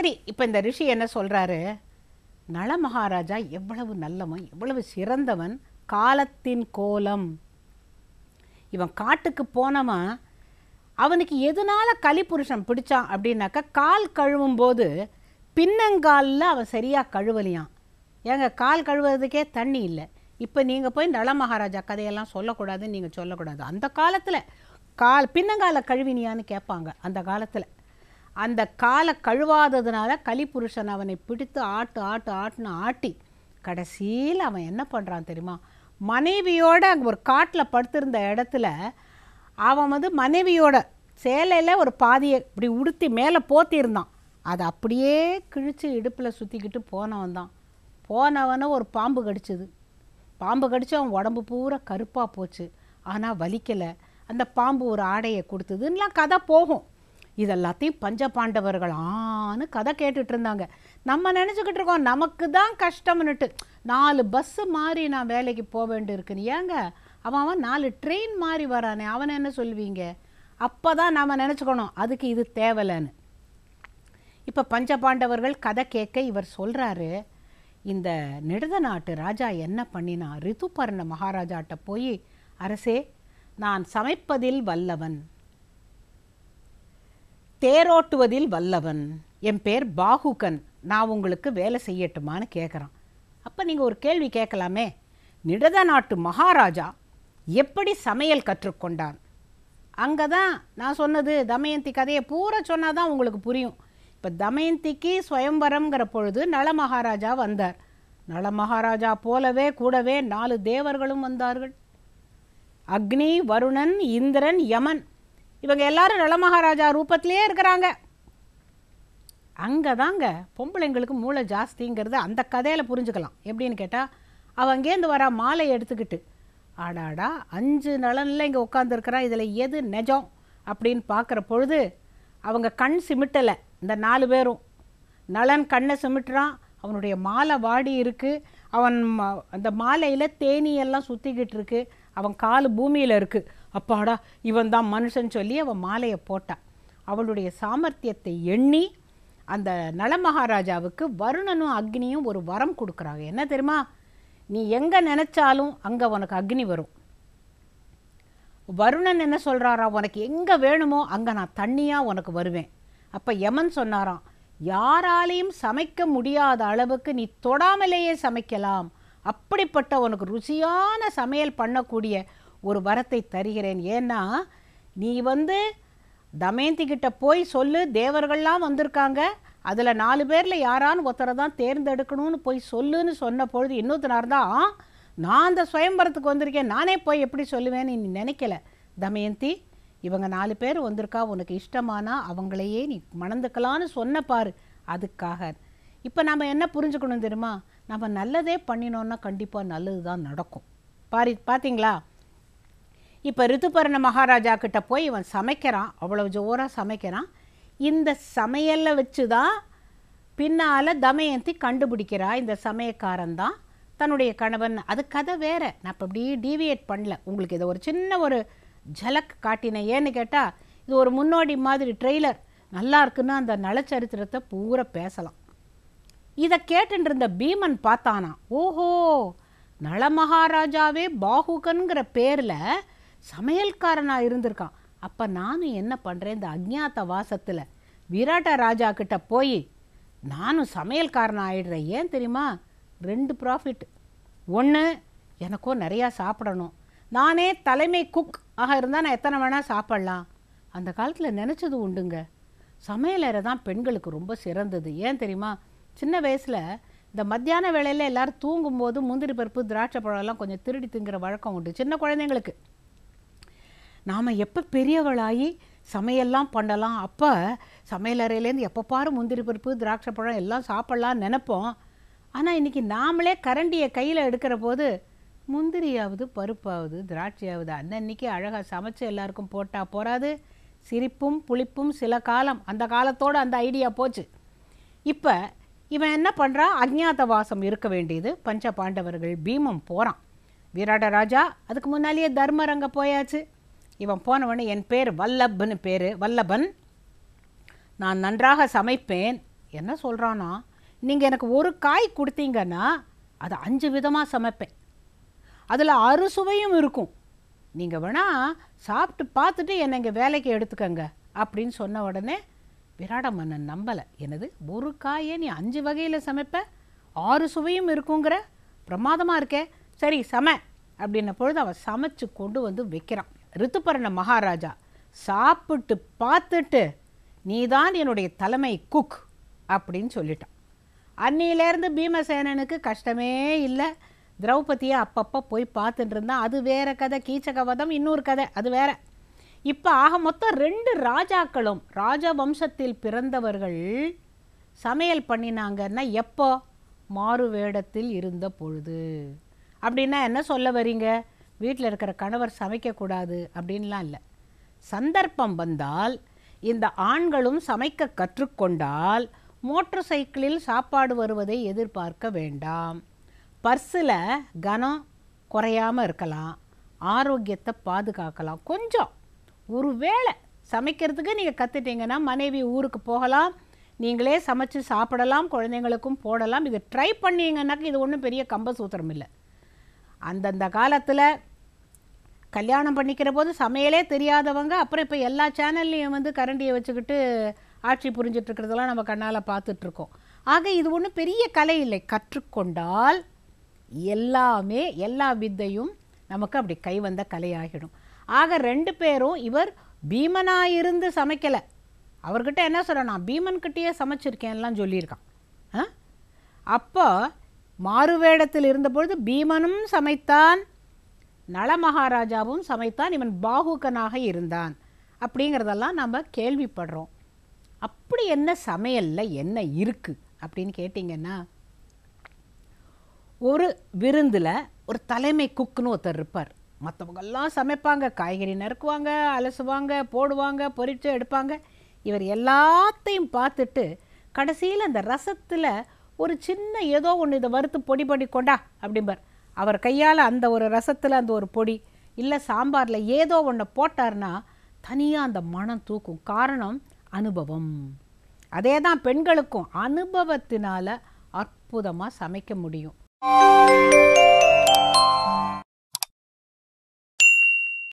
சரி இப்போ இந்த ரிஷி என்ன சொல்கிறாரு நள மகாராஜா எவ்வளவு நல்லவன் எவ்வளவு சிறந்தவன்? காலத்தின் கோலம். இவன் காட்டுக்கு போனவன் அவனுக்கு எதனால கலிபுருஷன் பிடிச்சான் அப்படின்னாக்கா கால் கழுவும் போது பின்னங்காலில் அவன் சரியாக கழுவலையான் ஏங்க கால் கழுவுறதுக்கே தண்ணி இல்லை. இப்போ நீங்கள் போய் நள மகாராஜா கதையெல்லாம் சொல்லக்கூடாதுன்னு நீங்கள் சொல்லக்கூடாது. அந்த காலத்தில் கால் பின்னங்கால கழுவினியான்னு கேட்பாங்க அந்த காலத்தில். அந்த காலை கழுவாததுனால கலிபுருஷன் அவனை பிடித்து ஆட்டு ஆட்டு ஆட்டுன்னு ஆட்டி கடைசியில் அவன் என்ன பண்ணுறான் தெரியுமா? மனைவியோட அங்கே ஒரு காட்டில் படுத்திருந்த இடத்துல அவன் வந்து மனைவியோட சேலையில் ஒரு பாதியை இப்படி உடுத்தி மேலே போத்தியிருந்தான். அதை அப்படியே கிழிச்சு இடுப்பில் சுற்றிக்கிட்டு போனவன் தான். போனவனை ஒரு பாம்பு கடிச்சது. பாம்பு கடிச்சு அவன் உடம்பு பூரா கருப்பாக போச்சு. ஆனால் வலிக்கலை. அந்த பாம்பு ஒரு ஆடையை கொடுத்ததுன்னெலாம் கதை போகும். இதெல்லாத்தையும் பஞ்ச பாண்டவர்கள் ஆன்னு கதை கேட்டுட்டு இருந்தாங்க நம்ம நினச்சிக்கிட்டு இருக்கோம் நமக்கு தான் கஷ்டம்னுட்டு. நாலு பஸ்ஸு மாறி நான் வேலைக்கு போக வேண்டியிருக்குன்னு. ஏங்க? அவன் அவன் நாலு ட்ரெயின் மாறி வரானே. அவனை என்ன சொல்லுவீங்க அப்போ தான் நாம் நினச்சிக்கணும் அதுக்கு இது தேவலைன்னு. இப்போ பஞ்சபாண்டவர்கள் கதை கேட்க இவர் சொல்கிறாரு இந்த நெடுத நாட்டு ராஜா என்ன பண்ணினா ரிதுபர்ண மகாராஜாட்ட போய் அரசே நான் சமைப்பதில் வல்லவன். தேரோட்டுவதில் வல்லவன். என் பேர் பாகுகன். நான் உங்களுக்கு வேலை செய்யட்டுமான்னு கேட்குறான் அப்போ நீங்கள் ஒரு கேள்வி கேட்கலாமே நிடத நாட்டு மகாராஜா எப்படி சமையல் கற்றுக்கொண்டான்? அங்கே தான் நான் சொன்னது தமயந்தி கதையை பூரா சொன்னால் தான் உங்களுக்கு புரியும். இப்போ தமயந்திக்கு சுயம்பரம்ங்கிற பொழுது நள மகாராஜா வந்தார். நள மகாராஜா போலவே கூடவே நாலு தேவர்களும் வந்தார்கள். அக்னி வருணன் இந்திரன் யமன் இவங்க எல்லாரும் நள ரூபத்திலே இருக்கிறாங்க. அங்கே தாங்க பொம்பளைங்களுக்கு மூளை ஜாஸ்திங்கிறது அந்த கதையில் புரிஞ்சுக்கலாம். எப்படின்னு கேட்டால் அவன் அங்கேருந்து வரா மாலை எடுத்துக்கிட்டு. ஆடாடா அஞ்சு நலனில் இங்கே உட்காந்துருக்கிறா இதில் எது நெஜம் அப்படின்னு பார்க்குற பொழுது அவங்க கண் சிமிட்டலை இந்த நாலு பேரும். நலன் கண்ணை சிமிட்டுறான் அவனுடைய மாலை வாடி இருக்குது அவன் அந்த மாலையில் தேனியெல்லாம் சுற்றிக்கிட்டு இருக்கு அவன் கால் பூமியில் இருக்குது அப்பாடா இவன் தான் மனுஷன் சொல்லி அவன் மாலையை போட்டான் அவளுடைய சாமர்த்தியத்தை எண்ணி அந்த நலமகாராஜாவுக்கு வருணனும் அக்னியும் ஒரு வரம் கொடுக்குறாங்க. என்ன தெரியுமா? நீ எங்கே நினச்சாலும் அங்கே உனக்கு அக்னி வரும். வருணன் என்ன சொல்கிறாரா உனக்கு எங்கே வேணுமோ அங்கே நான் தண்ணியாக உனக்கு வருவேன். அப்போ யமன் சொன்னாராம் யாராலையும் சமைக்க முடியாத அளவுக்கு நீ தொடாமலேயே சமைக்கலாம். அப்படிப்பட்ட உனக்கு ருசியான சமையல் பண்ணக்கூடிய ஒரு வரத்தை தருகிறேன். ஏன்னா நீ வந்து தமயந்தி கிட்ட போய் சொல்லு தேவர்கள்லாம் வந்திருக்காங்க. அதில் நாலு பேரில் யாரான்னு ஒருத்தரை தான் தேர்ந்தெடுக்கணும்னு போய் சொல்லுன்னு சொன்ன பொழுது இன்னொருத்தனார் தான் நான் அந்த சுயம்பரத்துக்கு வந்திருக்கேன் நானே போய் எப்படி சொல்லுவேன்னு நீ நினைக்கல. தமயந்தி இவங்க நாலு பேர் வந்திருக்கா உனக்கு இஷ்டமானா அவங்களையே நீ மணந்துக்கலான்னு சொன்ன பாரு அதுக்காக. இப்போ நம்ம என்ன புரிஞ்சுக்கணும் தெரியுமா? நம்ம நல்லதே பண்ணினோன்னா கண்டிப்பாக நல்லது தான் நடக்கும். பாரி பார்த்தீங்களா இப்போ ரித்துபர்ண மகாராஜா கிட்ட போய் இவன் சமைக்கிறான். அவ்வளோ ஜோராக சமைக்கிறான். இந்த சமையலை வச்சு தான் பின்னால் தமயந்தி கண்டுபிடிக்கிறா. இந்த சமயக்காரன் தான் தன்னுடைய கணவன். அது கதை வேற. நான் இப்போ அப்படியே டீவியேட் பண்ணல. உங்களுக்கு இதை ஒரு சின்ன ஒரு ஜலக் காட்டினேன். ஏன்னு கேட்டால் இது ஒரு முன்னோடி மாதிரி ட்ரெய்லர் நல்லா இருக்குன்னா அந்த நலச்சரித்திரத்தை பூரா பேசலாம். இதை கேட்டுருந்த பீமன் பார்த்தானா ஓஹோ நள மகாராஜாவே பாகுகன்கிற பேரில் சமையல்காரனாக இருந்திருக்கான். அப்போ நானும் என்ன பண்ணுறேன் இந்த அஜ்ஞாத வாசத்தில்? விராட்ட ராஜா கிட்ட போய் நானும் சமையல்காரன் ஆயிடுறேன். ஏன் தெரியுமா? ரெண்டு ப்ராஃபிட் ஒன்று எனக்கும் நிறையா சாப்பிடணும். நானே தலைமை குக் ஆக இருந்தால் நான் எத்தனை வேணால் சாப்பிட்லாம். அந்த காலத்தில் நினச்சது உண்டுங்க. சமையலறை தான் பெண்களுக்கு ரொம்ப சிறந்தது. ஏன் தெரியுமா? சின்ன வயசில் இந்த மத்தியான வேளையில் எல்லாரும் தூங்கும்போது முந்திரி பருப்பு திராட்சை பழம்லாம் கொஞ்சம் திருடி திங்கிற வழக்கம் உண்டு. சின்ன குழந்தைங்களுக்கு. நாம் எப்போ பெரியவளாகி சமையல்லாம் பண்ணலாம் அப்போ சமையலறையிலேருந்து எப்போ பாரு முந்திரி பருப்பு திராட்சை பழம் எல்லாம் சாப்பிட்லான்னு நினைப்போம். ஆனால் இன்றைக்கி நாமளே கரண்டியை கையில் எடுக்கிற போது முந்திரியாவது பருப்பாவது திராட்சையாவது அன்னன்னைக்கு அழகாக சமைச்சு எல்லாருக்கும் போட்டால் போராது சிரிப்பும் புளிப்பும் சில காலம் அந்த காலத்தோடு அந்த ஐடியா போச்சு. இப்போ இவன் என்ன பண்ணுறான் அஜ்ஞாதவாசம் இருக்க வேண்டியது. பஞ்ச பாண்டவர்கள் பீமம் போகிறான் விராட ராஜா அதுக்கு முன்னாலேயே தர்மரங்க போயாச்சு. இவன் போனவனே என் பேர் வல்லப்னு பேர் வல்லபன் நான் நன்றாக சமைப்பேன். என்ன சொல்கிறான்னா நீங்கள் எனக்கு ஒரு காய் கொடுத்தீங்கன்னா அதை அஞ்சு விதமாக சமைப்பேன். அதில் அறுசுவையும் இருக்கும். நீங்கள் வேணால் சாப்பிட்டு பார்த்துட்டு என்னை இங்கே வேலைக்கு எடுத்துக்கங்க. அப்படின்னு சொன்ன உடனே விராட மன்னன் நம்பலை. எனது ஒரு காயை நீ அஞ்சு வகையில் சமைப்ப? ஆறு சுவையும் இருக்குங்கிற? பிரமாதமாக இருக்கே. சரி சம. அப்படின்ன பொழுது அவன் சமைச்சு கொண்டு வந்து வைக்கிறான். ரித்துப்பரண மகாராஜா சாப்பிட்டு பார்த்துட்டு நீ தான் என்னுடைய தலைமை குக் அப்படின்னு சொல்லிட்டான். அன்னியிலேருந்து பீமசேனனுக்கு கஷ்டமே இல்லை. திரௌபதியை அப்பப்போ போய் பார்த்துட்டு இருந்தான். அது வேறு கதை. கீச்சக வதம் இன்னொரு கதை. அது வேறு. இப்போ ஆக மொத்தம் ரெண்டு ராஜாக்களும் ராஜவம்சத்தில் பிறந்தவர்கள் சமையல் பண்ணினாங்கன்னா எப்போ? மாறு வேடத்தில் இருந்த பொழுது. அப்படின்னா என்ன சொல்ல வரீங்க? வீட்டில் இருக்கிற கணவர் சமைக்கக்கூடாது அப்படின்லாம் இல்லை. சந்தர்ப்பம் வந்தால் இந்த ஆண்களும் சமைக்க கற்றுக்கொண்டால் மோட்டர் சைக்கிளில் சாப்பாடு வருவதை எதிர்பார்க்க வேண்டாம். பர்ஸில் கனம் குறையாமல் இருக்கலாம். ஆரோக்கியத்தை பாதுகாக்கலாம். கொஞ்சம் ஒரு வேளை சமைக்கிறதுக்கு நீங்கள் கற்றுட்டீங்கன்னா மனைவி ஊருக்கு போகலாம். நீங்களே சமைச்சு சாப்பிடலாம் குழந்தைங்களுக்கும் போடலாம். இது ட்ரை பண்ணீங்கன்னாக்க இது ஒன்றும் பெரிய கம்பசூத்திரம் இல்லை. அந்தந்த காலத்தில் கல்யாணம் பண்ணிக்கிற போது சமையலே தெரியாதவங்க அப்புறம் இப்போ எல்லா சேனல்லையும் வந்து கரண்டியை வச்சுக்கிட்டு ஆட்சி புரிஞ்சிட்ருக்கிறதெல்லாம் நம்ம கண்ணால் பார்த்துட்ருக்கோம். ஆக இது ஒன்றும் பெரிய கலை இல்லை. கற்றுக்கொண்டால் எல்லாமே எல்லா வித்தையும் நமக்கு அப்படி கை வந்த கலையாகிடும். ஆக ரெண்டு பேரும் இவர் பீமனாக இருந்து சமைக்கலை. அவர்கிட்ட என்ன சொல்கிறேன் நான் பீமன்கிட்டயே சமைச்சிருக்கேன்லாம் சொல்லியிருக்கான். ஆ? அப்போ மாறுவேடத்தில் இருந்தபொழுது பீமனும் சமைத்தான் நளமகாராஜாவும் சமைத்தான் இவன் பாகுகனாக இருந்தான். அப்படிங்கிறதெல்லாம் நம்ம கேள்விப்படுறோம். அப்படி என்ன சமையலில் என்ன இருக்குது அப்படின்னு கேட்டிங்கன்னா ஒரு விருந்தில் ஒரு தலைமை குக்குன்னு ஒருத்தர் இருப்பார். மற்றவங்கெல்லாம் சமைப்பாங்க காய்கறி நறுக்குவாங்க அலசுவாங்க போடுவாங்க பொறிச்சு எடுப்பாங்க. இவர் எல்லாத்தையும் பார்த்துட்டு கடைசியில் அந்த ரசத்தில் ஒரு சின்ன ஏதோ ஒன்று இதை வறுத்து பொடி பொடி கொண்டா அப்படிம்பார். அவர் கையால் அந்த ஒரு ரசத்தில் அந்த ஒரு பொடி இல்லை சாம்பாரில் ஏதோ ஒன்று போட்டார்னா தனியாக அந்த மனம் தூக்கும். காரணம் அனுபவம். அதே தான் பெண்களுக்கும் அனுபவத்தினால அற்புதமாக சமைக்க முடியும்.